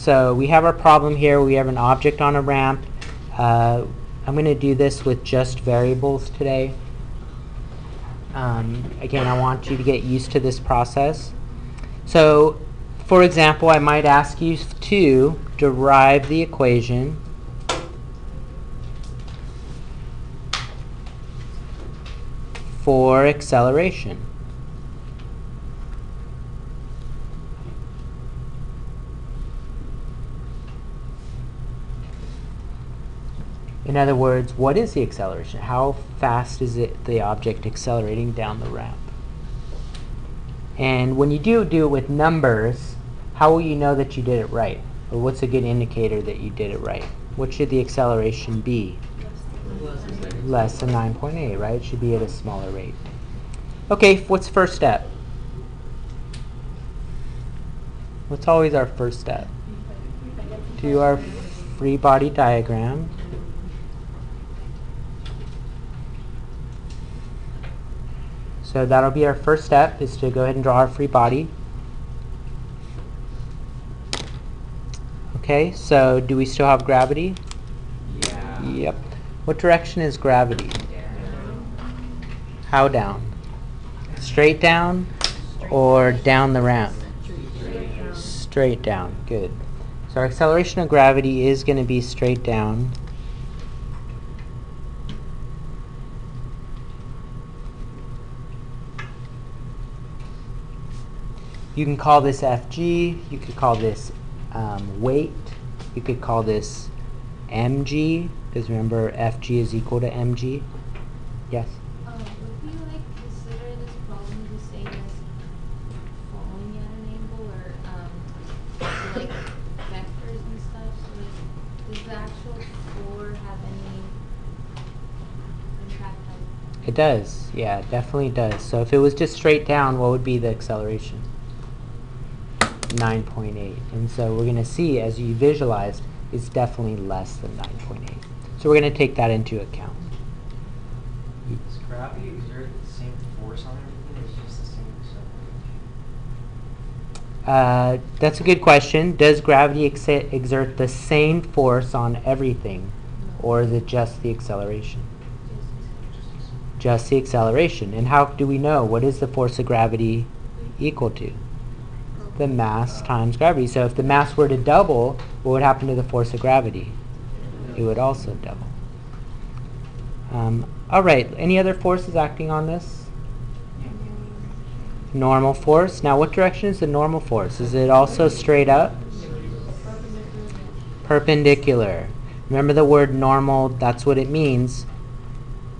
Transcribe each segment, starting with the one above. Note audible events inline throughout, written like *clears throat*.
So we have our problem here. We have an object on a ramp. Uh, I'm going to do this with just variables today. Um, again, I want you to get used to this process. So, for example, I might ask you to derive the equation for acceleration. In other words, what is the acceleration? How fast is it the object accelerating down the ramp? And when you do do it with numbers, how will you know that you did it right? Or what's a good indicator that you did it right? What should the acceleration be? Less than 9.8, right? It should be at a smaller rate. Okay, what's first step? What's always our first step? Do our free body diagram. So that'll be our first step is to go ahead and draw our free body. Okay, so do we still have gravity? Yeah. Yep. What direction is gravity? How down? Straight down or down the ramp? Straight down. Good. So our acceleration of gravity is going to be straight down. You can call this FG. You could call this um, weight. You could call this mg, because remember FG is equal to mg. Yes? Um, would you like consider this problem the same as falling at an angle or, um, like vectors and stuff? So like, does the actual floor have any impact on? It does. Yeah, it definitely does. So if it was just straight down, what would be the acceleration? 9.8. And so we're going to see, as you visualized, it's definitely less than 9.8. So we're going to take that into account. Does gravity exert the same force on everything? It's just the same acceleration. Uh, that's a good question. Does gravity ex- exert the same force on everything, or is it just the acceleration? Just the acceleration. And how do we know? What is the force of gravity equal to? The mass times gravity. So if the mass were to double, what would happen to the force of gravity? It would also double. Um, all right. Any other forces acting on this? Normal force. Now, what direction is the normal force? Is it also straight up? Perpendicular. Remember the word normal, that's what it means.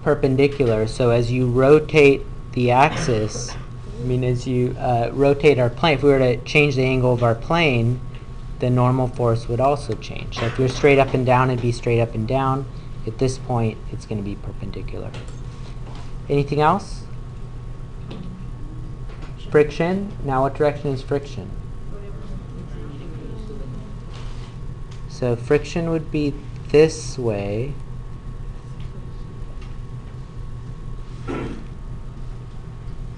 Perpendicular. So as you rotate the axis, I mean as you uh, rotate our plane, if we were to change the angle of our plane, the normal force would also change. So if you're straight up and down, it'd be straight up and down. At this point, it's going to be perpendicular. Anything else? Friction. Now what direction is friction? So friction would be this way.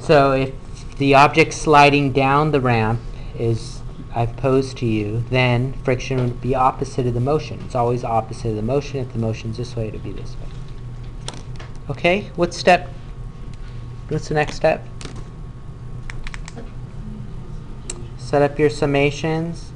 So if the object sliding down the ramp is I've posed to you, then friction would be opposite of the motion. It's always opposite of the motion. If the motion's this way, it would be this way. Okay, what step? What's the next step? Set up your summations.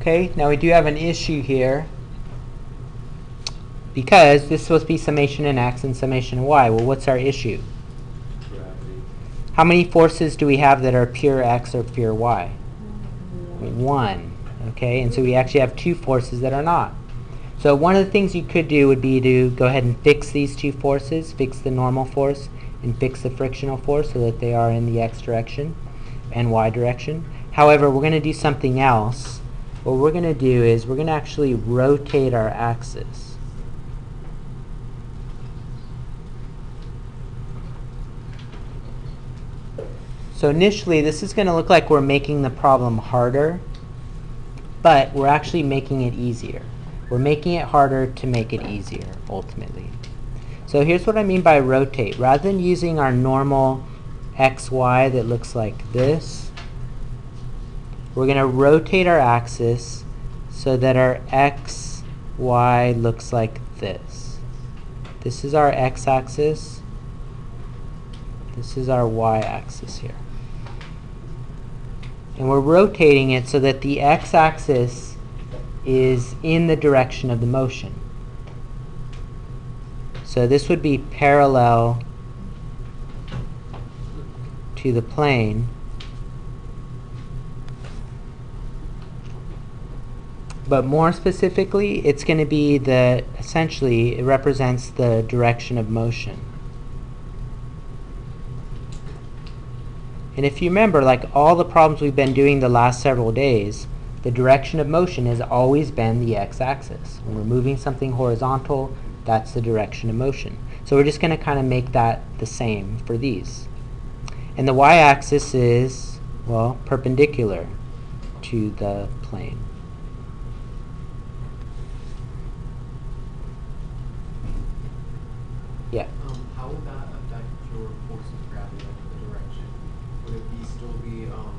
Okay, now we do have an issue here because this is supposed to be summation in x and summation in y. Well, what's our issue? Gravity. How many forces do we have that are pure x or pure y? One. Okay, and so we actually have two forces that are not. So one of the things you could do would be to go ahead and fix these two forces, fix the normal force and fix the frictional force so that they are in the x direction and y direction. However, we're going to do something else. What we're going to do is we're going to actually rotate our axis. So initially, this is going to look like we're making the problem harder, but we're actually making it easier. We're making it harder to make it easier, ultimately. So here's what I mean by rotate. Rather than using our normal xy that looks like this, we're going to rotate our axis so that our xy looks like this. This is our x-axis. This is our y-axis here. And we're rotating it so that the x-axis is in the direction of the motion. So this would be parallel to the plane. But more specifically, it's going to be the, essentially, it represents the direction of motion. And if you remember, like all the problems we've been doing the last several days, the direction of motion has always been the x-axis. When we're moving something horizontal, that's the direction of motion. So we're just going to kind of make that the same for these. And the y-axis is, well, perpendicular to the plane. Yeah. Um, how would that affect your force of gravity, like the direction? Would it be still be, um,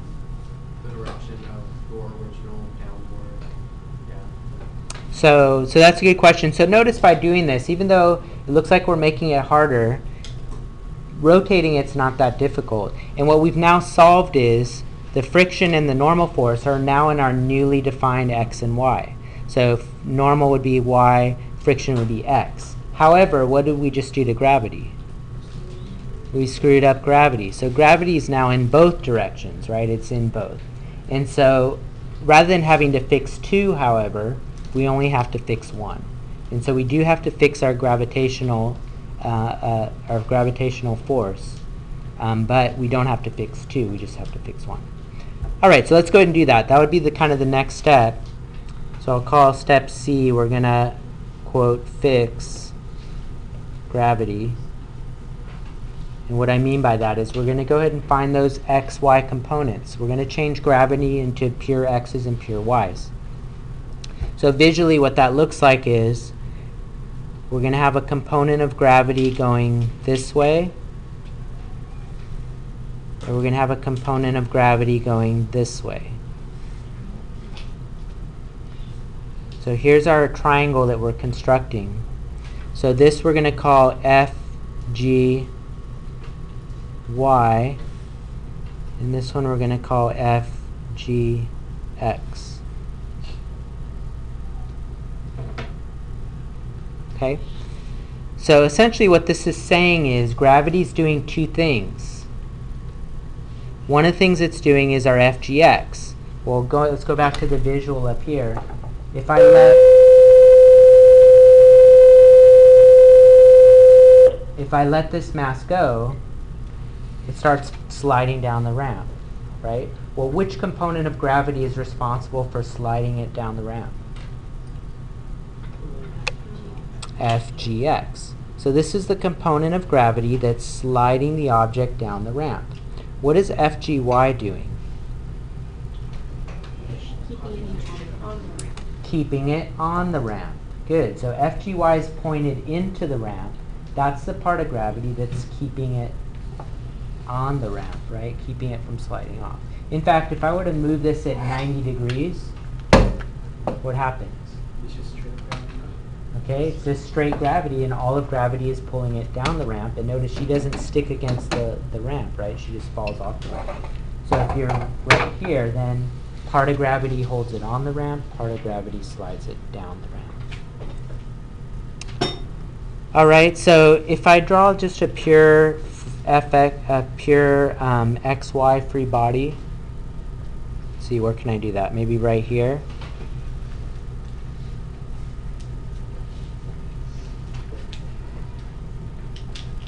the direction of your original downward? Yeah. So, so that's a good question. So notice by doing this, even though it looks like we're making it harder, rotating it's not that difficult. And what we've now solved is the friction and the normal force are now in our newly defined x and y. So f- normal would be y, friction would be x. However, what did we just do to gravity? We screwed up gravity. So gravity is now in both directions, right? It's in both. And so rather than having to fix two, however, we only have to fix one. And so we do have to fix our gravitational, uh, uh, our gravitational force, um, but we don't have to fix two. We just have to fix one. All right, so let's go ahead and do that. That would be the kind of the next step. So I'll call step C. We're gonna quote fix gravity. And what I mean by that is we're going to go ahead and find those x, y components. We're going to change gravity into pure x's and pure y's. So visually what that looks like is we're going to have a component of gravity going this way. And we're going to have a component of gravity going this way. So here's our triangle that we're constructing. So this we're going to call F, G, Y. And this one we're going to call F, G, X. Okay? So essentially what this is saying is gravity is doing two things. One of the things it's doing is our FGX. Well, go, let's go back to the visual up here. If I let if I let this mass go, it starts sliding down the ramp, right? Well, which component of gravity is responsible for sliding it down the ramp? FGX. So this is the component of gravity that's sliding the object down the ramp. What is FGY doing? Keeping it on the ramp. Good. So FGY is pointed into the ramp. That's the part of gravity that's keeping it on the ramp, right? Keeping it from sliding off. In fact, if I were to move this at 90 degrees, what happens? It's just straight gravity. Okay, it's just straight gravity, and all of gravity is pulling it down the ramp. And notice she doesn't stick against the, the ramp, right? She just falls off the ramp. So if you're right here, then part of gravity holds it on the ramp, part of gravity slides it down the ramp. All right, so if I draw just a pure fx, a pure um, xy free body, see, where can I do that? Maybe right here.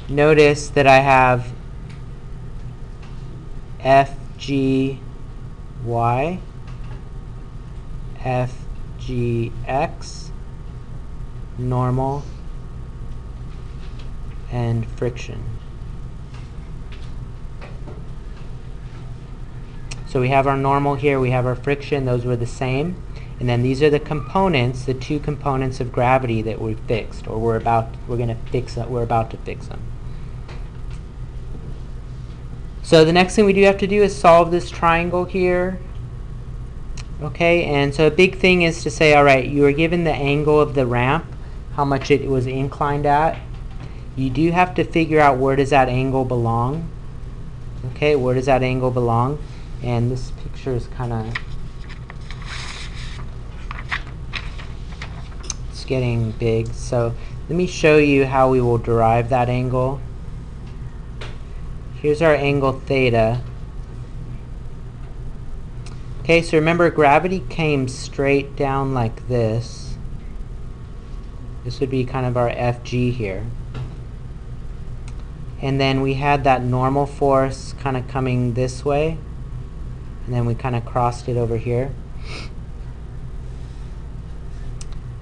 Notice that I have f g y, f g x, normal, and friction. So we have our normal here, we have our friction, those were the same. And then these are the components, the two components of gravity that we fixed, or we're about, we're gonna fix, it- we're about to fix them. So the next thing we do have to do is solve this triangle here. Okay, and so a big thing is to say, all right, you are given the angle of the ramp, how much it was inclined at. You do have to figure out where does that angle belong. Okay, where does that angle belong? And this picture is kind of it's getting big. So let me show you how we will derive that angle. Here's our angle theta. Okay, so remember gravity came straight down like this. This would be kind of our FG here. And then we had that normal force kind of coming this way. And then we kind of crossed it over here.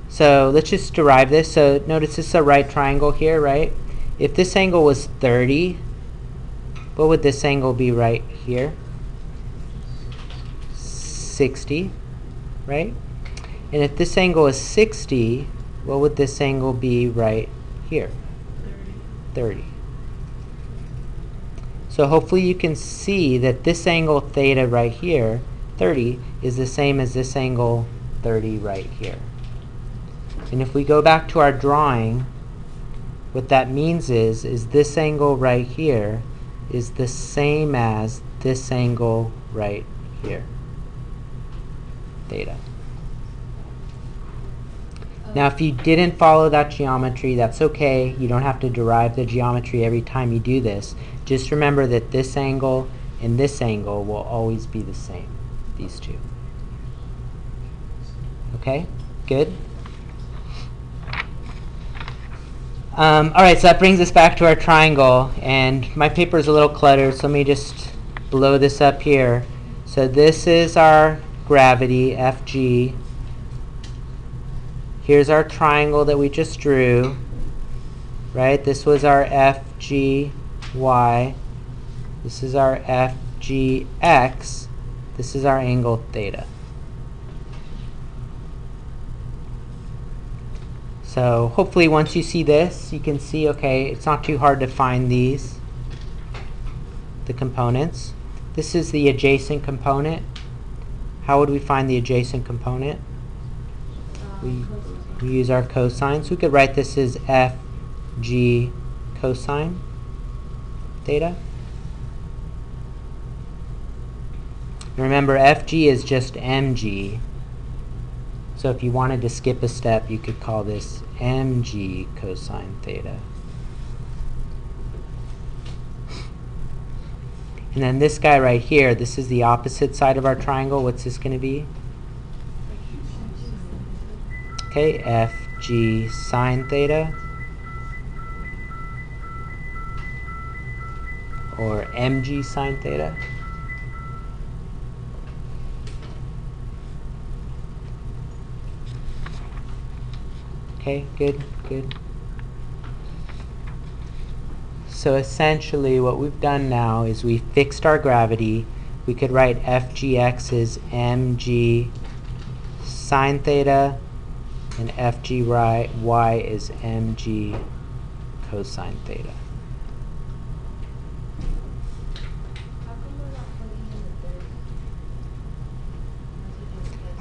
So let's just derive this. So notice this is a right triangle here, right? If this angle was 30, what would this angle be right here? 60, right? And if this angle is 60, what would this angle be right here? 30. So hopefully you can see that this angle theta right here, 30, is the same as this angle 30 right here. And if we go back to our drawing, what that means is, is this angle right here is the same as this angle right here. Theta. Now if you didn't follow that geometry, that's okay. You don't have to derive the geometry every time you do this. Just remember that this angle and this angle will always be the same, these two. Okay, good? Um, all right, so that brings us back to our triangle, and my paper is a little cluttered, so let me just blow this up here. So this is our gravity, Fg. Here's our triangle that we just drew, right? This was our FGY. This is our FGX. This is our angle theta. So hopefully once you see this, you can see, okay, it's not too hard to find these, the components. This is the adjacent component. How would we find the adjacent component? We, use our cosine. So we could write this as f g cosine theta. Remember, fg is just mg. So if you wanted to skip a step, you could call this mg cosine theta. And then this guy right here, this is the opposite side of our triangle. What's this going to be? Okay, fg sine theta. Or mg sine theta. Okay, good, good. So essentially what we've done now is we fixed our gravity. We could write fgx as mg sine theta and fg y, y is mg cosine theta.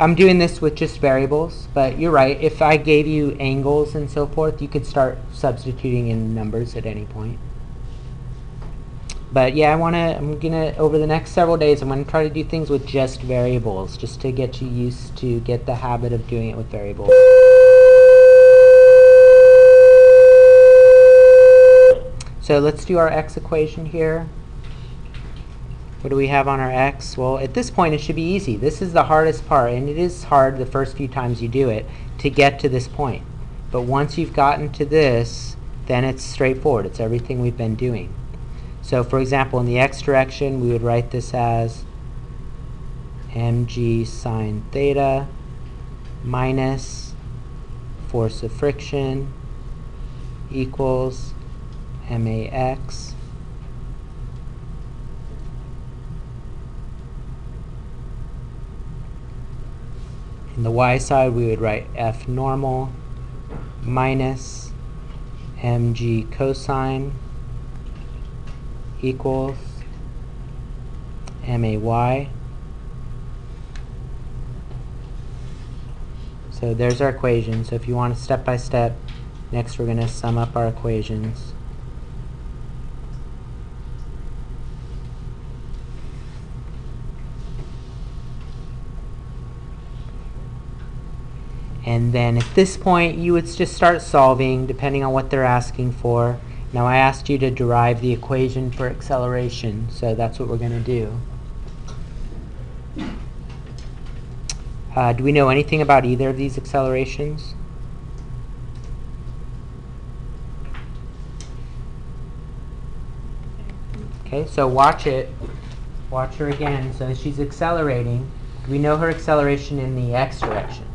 I'm doing this with just variables, but you're right. If I gave you angles and so forth, you could start substituting in numbers at any point. But yeah, I want to, I'm going to, over the next several days, I'm going to try to do things with just variables, just to get you used to get the habit of doing it with variables. So let's do our x equation here. What do we have on our x? Well, at this point it should be easy. This is the hardest part, and it is hard the first few times you do it to get to this point. But once you've gotten to this, then it's straightforward. It's everything we've been doing. So for example, in the x direction, we would write this as mg sine theta minus force of friction equals max On the y side, we would write f normal minus mg cosine equals may. So there's our equation. So if you want to step by step, next we're going to sum up our equations. And then at this point, you would just start solving depending on what they're asking for. Now I asked you to derive the equation for acceleration, so that's what we're going to do. Uh, do we know anything about either of these accelerations? Okay, so watch it. Watch her again. So she's accelerating. We know her acceleration in the x direction?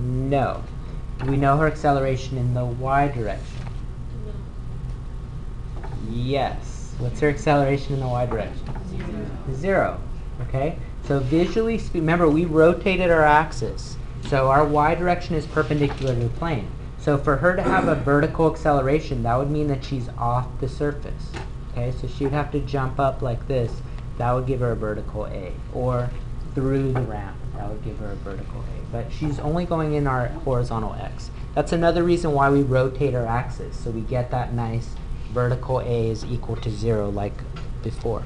No. Do we know her acceleration in the y direction? No. Yes. What's her acceleration in the y direction? Zero. Okay? So visually, spe- remember we rotated our axis. So our y direction is perpendicular to the plane. So for her to have a *clears throat* vertical acceleration, that would mean that she's off the surface. Okay, so she would have to jump up like this. That would give her a vertical A. Or through the ramp. That would give her a vertical A. But she's only going in our horizontal X. That's another reason why we rotate our axis. So we get that nice vertical A is equal to zero like before.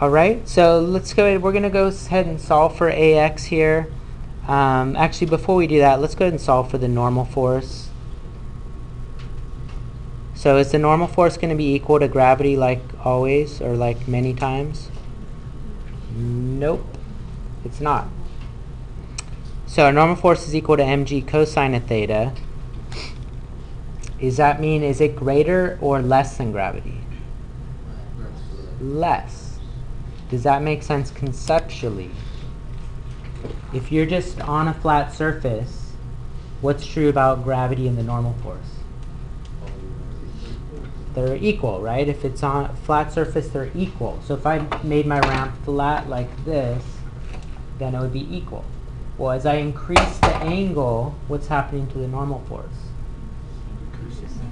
All right, so let's go ahead. We're going to go ahead and solve for AX here. Um, actually, before we do that, let's go ahead and solve for the normal force. So is the normal force going to be equal to gravity like always or like many times? Nope, it's not. So our normal force is equal to mg cosine of theta. Does that mean is it greater or less than gravity? Less. Does that make sense conceptually? If you're just on a flat surface, what's true about gravity and the normal force? They're equal, right? If it's on a flat surface, they're equal. So if I made my ramp flat like this, then it would be equal. Well, as I increase the angle, what's happening to the normal force?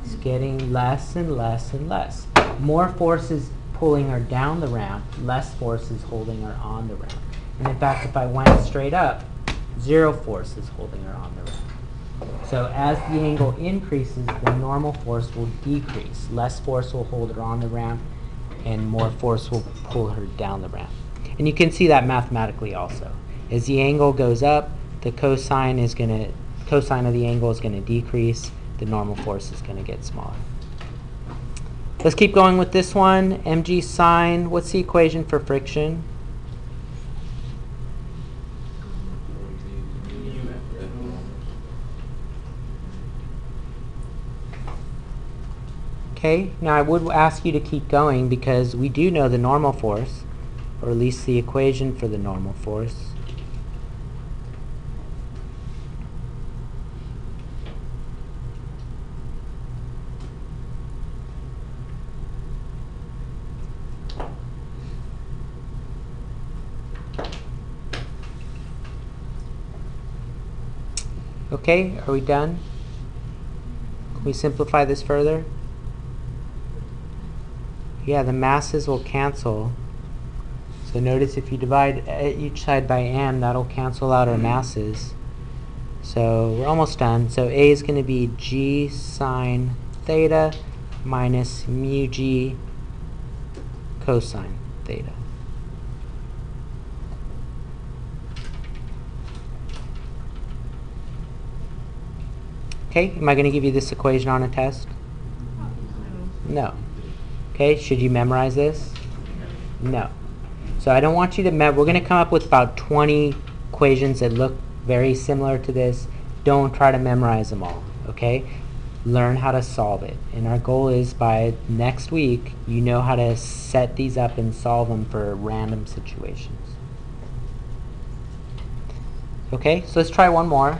It's getting less and less and less. More force is pulling her down the ramp, less force is holding her on the ramp. And in fact, if I went straight up, zero force is holding her on the ramp. So as the angle increases, the normal force will decrease. Less force will hold her on the ramp, and more force will pull her down the ramp. And you can see that mathematically also. As the angle goes up, the cosine is going to cosine of the angle is going to decrease. The normal force is going to get smaller. Let's keep going with this one. mg sine, what's the equation for friction? Okay, now I would ask you to keep going because we do know the normal force, or at least the equation for the normal force. Okay, are we done? Can we simplify this further? Yeah, the masses will cancel. So notice if you divide uh, each side by m, that'll cancel out our masses. So we're almost done. So A is going to be g sine theta minus mu g cosine theta. Okay, am I going to give you this equation on a test? No. Okay, should you memorize this? No. So I don't want you to mem- we're going to come up with about 20 equations that look very similar to this. Don't try to memorize them all, okay? Learn how to solve it. And our goal is by next week, you know how to set these up and solve them for random situations. Okay, so let's try one more.